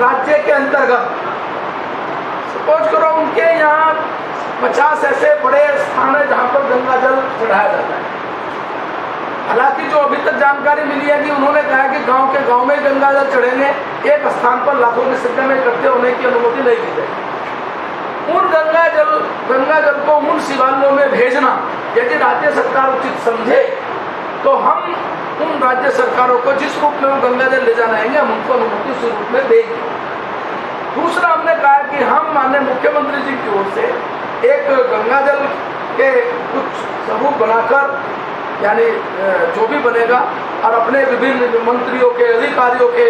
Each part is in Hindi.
राज्य के अंतर्गत। सपोज़ करो उनके यहाँ पचास ऐसे बड़े स्थान है जहाँ पर गंगा जल चढ़ाया जाता है। हालाँकि जो अभी तक जानकारी मिली है कि उन्होंने कहा कि गाँव के गाँव में गंगा जल चढ़ेंगे, एक स्थान पर लाखों की संख्या में इकट्ठे होने की अनुमति नहीं दी जाएगी उन गंगा जल गंगा जल को उन शिवालयों में भेजना, यदि राज्य सरकार उचित समझे राज्य सरकारों को जिस रूप में वो गंगा जल ले जाना आएँगे, हम उनको अनुमति उस रूप में देंगे। दूसरा हमने कहा कि हम माननीय मुख्यमंत्री जी की ओर से एक गंगा जल के कुछ स्वरूप बनाकर, यानी जो भी बनेगा, और अपने विभिन्न मंत्रियों के, अधिकारियों के,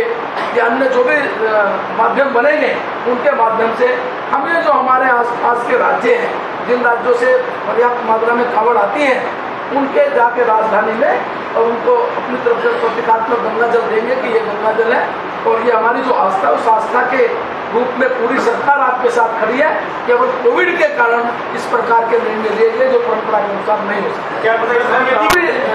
या अन्य जो भी माध्यम बनेंगे, उनके माध्यम से हम ये जो हमारे आसपास के राज्य हैं, जिन राज्यों से पर्याप्त मात्रा में कावड़ आती है, उनके जाके राजधानी में और उनको अपनी तरफ़ से प्रतीकात्मक गंगा जल देंगे कि ये गंगा जल है। और ये हमारी जो आस्था उस आस्था के रूप में पूरी सरकार आपके साथ खड़ी है केवल कोविड के कारण इस प्रकार के निर्णय लिए गए जो परंपरा के अनुसार नहीं हो सकते।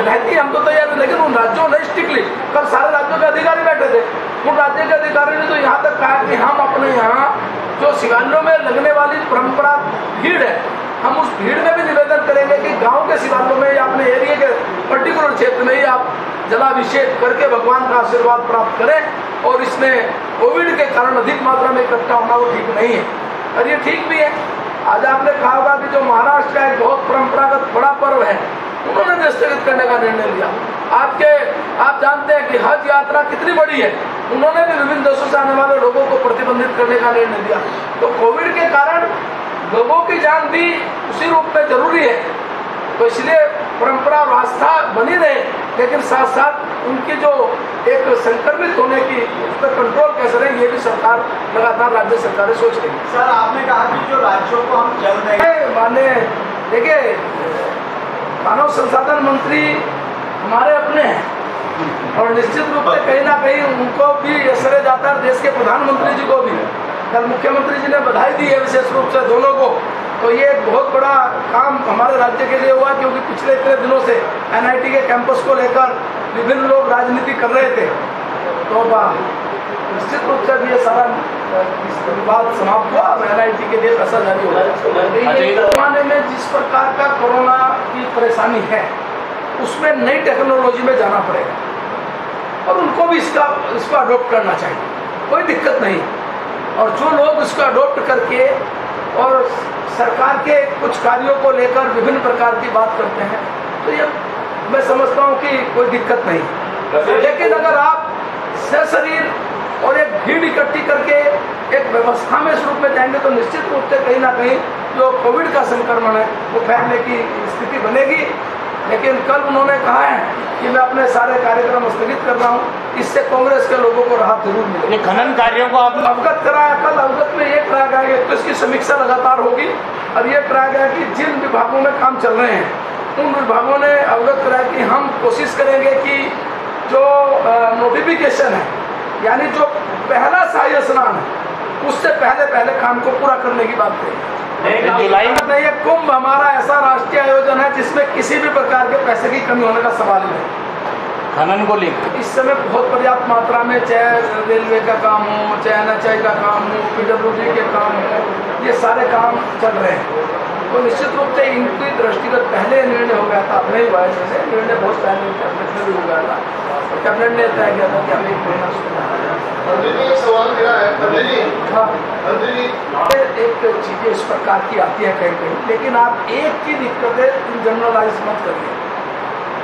रहती हम तो तैयार लेकिन उन राज्यों ने स्ट्रिक्टली कल सारे राज्यों के अधिकारी बैठे थे। उन राज्य के अधिकारी ने तो यहाँ तक कहा कि हम अपने यहाँ जो शिवालयों में लगने वाली परंपरा भीड़ है हम उस भीड़ में भी निवेदन करेंगे कि गाँव के शिवालयों में या अपने एरिया के पर्टिकुलर क्षेत्र में ही आप जलाभिषेक करके भगवान का आशीर्वाद प्राप्त करें और इसमें कोविड के कारण अधिक मात्रा में इकट्ठा होना वो ठीक नहीं है। और ये ठीक भी है। आज आपने कहा होगा कि जो महाराष्ट्र का एक बहुत परंपरागत बड़ा पर्व है, उन्होंने भी स्थगित करने का निर्णय लिया। आपके, आप जानते हैं कि हज यात्रा कितनी बड़ी है। उन्होंने भी विभिन्न देशों से आने वाले लोगों को प्रतिबंधित करने का निर्णय लिया। तो कोविड के कारण लोगों की जान भी उसी रूप में ज़रूरी है। तो इसलिए परंपरा और आस्था बनी रहे लेकिन साथ साथ उनकी जो एक संक्रमित होने की उस पर कंट्रोल कैसे रहे ये भी सरकार लगातार राज्य सरकारें सोच रही है। सर आपने कहा कि जो राज्यों को हम जल देंगे। माने देखिए मानव संसाधन मंत्री हमारे अपने हैं और निश्चित रूप से कहीं ना कहीं उनको भी असर जाता है देश के प्रधानमंत्री जी को भी। कल मुख्यमंत्री जी ने बधाई दी है विशेष रूप से दोनों को। तो ये एक बहुत बड़ा काम हमारे राज्य के लिए हुआ क्योंकि पिछले इतने दिनों से एनआईटी के कैंपस को लेकर विभिन्न लोग राजनीति कर रहे थे। तो निश्चित रूप से ये सारा विवाद समाप्त हुआ। और एनआईटी के लिए पैसा जारी हो गया। जमाने में जिस प्रकार का कोरोना की परेशानी है उसमें नई टेक्नोलॉजी में जाना पड़ेगा। और उनको भी इसका इसको अडोप्ट करना चाहिए। कोई दिक्कत नहीं। और जो लोग इसको अडोप्ट करके और सरकार के कुछ कार्यों को लेकर विभिन्न प्रकार की बात करते हैं तो ये मैं समझता हूँ कि कोई दिक्कत नहीं। लेकिन अगर आप शरीर और एक भीड़ इकट्ठी करके एक व्यवस्था में इस रूप में जाएँगे तो निश्चित रूप से कहीं ना कहीं जो कोविड का संक्रमण है, वो फैलने की स्थिति बनेगी। लेकिन कल उन्होंने कहा है कि मैं अपने सारे कार्यक्रम स्थगित कर रहा हूँ। इससे कांग्रेस के लोगों को राहत ज़रूर मिलेगी खनन कार्यों को आप अवगत कराया कल अवगत में ये कराया गया कि तो इसकी समीक्षा लगातार होगी। और ये कराया गया कि जिन विभागों में काम चल रहे हैं उन विभागों ने अवगत कराया कि हम कोशिश करेंगे कि जो नोटिफिकेशन है यानी जो पहला शाही स्नान है उससे पहले पहले काम को पूरा करने की बात कही। जुलाई नहीं ये कुंभ हमारा ऐसा राष्ट्रीय आयोजन है जिसमें किसी भी प्रकार के पैसे की कमी होने का सवाल ही नहीं। खनन को लेकर। इस समय बहुत पर्याप्त मात्रा में चाहे रेलवे का काम हो चाहे एन का काम हो पीडब्ल्यू के काम हो ये सारे काम चल रहे हैं। तो निश्चित रूप से इनकी दृष्टिगत पहले निर्णय हो गया था अपने ही वायस से निर्णय बहुत पहले कैबिनेट में भी हो गया था। कैबिनेट ने तय किया था कि हम एक महीना एक सवाल है। हाँ। चीज़ें इस प्रकार की आती है कहीं कहीं लेकिन आप एक की दिक्कत है जनरलाइज मत करिए।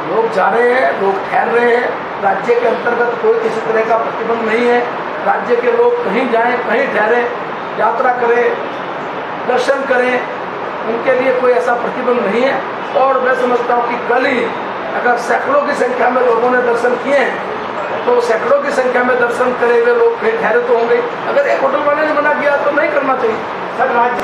लोग जा रहे हैं, लोग ठहर रहे हैं। राज्य के अंतर्गत कोई किसी तरह का प्रतिबंध नहीं है। राज्य के लोग कहीं जाएँ, कहीं ठहरे, यात्रा करें, दर्शन करें, उनके लिए कोई ऐसा प्रतिबंध नहीं है। और मैं समझता हूँ कि कल ही अगर सैकड़ों की संख्या में लोगों ने दर्शन किए हैं तो सैकड़ों की संख्या में दर्शन करे हुए लोग ठहरे तो होंगे। अगर एक होटल वाले ने मना किया तो नहीं करना चाहिए। सर, राज्य